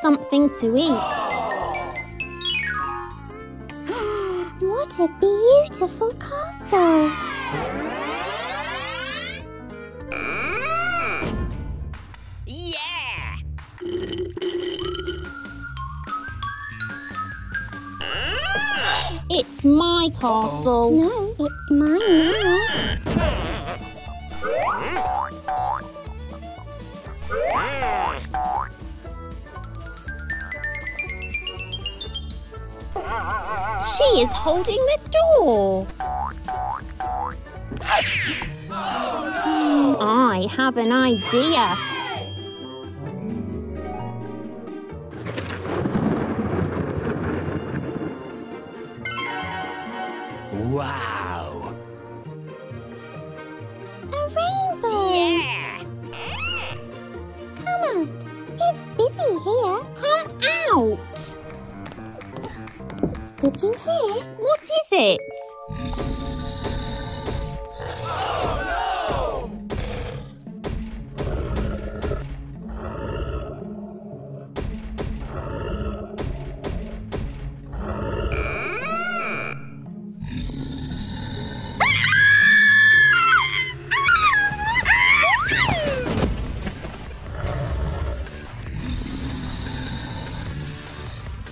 something to eat. what a beautiful castle! Yeah! It's my castle. No, it's mine now. She is holding the door. I have an idea. Wow! A rainbow! Yeah! Come out. It's busy here. Come out. Did you hear? What is it?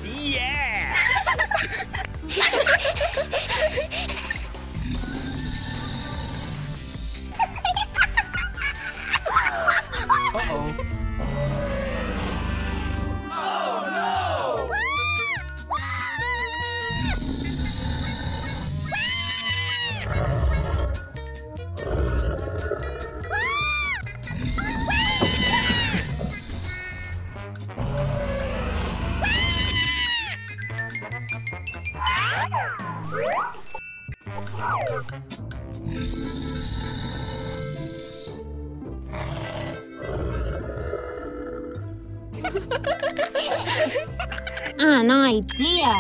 Yeah! Uh-oh. Oh, Ah, An idea.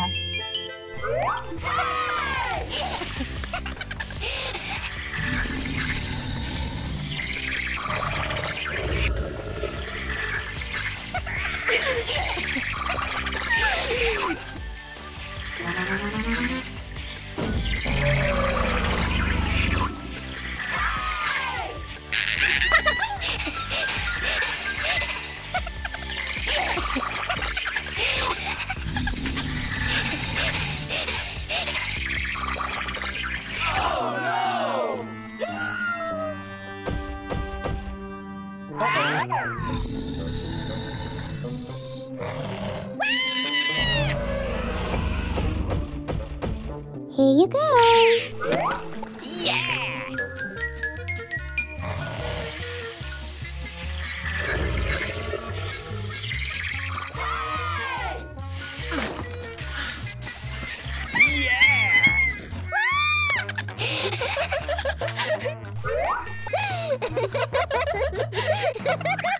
Here you go. Yeah! Yeah! Ha ha ha!